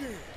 Yeah.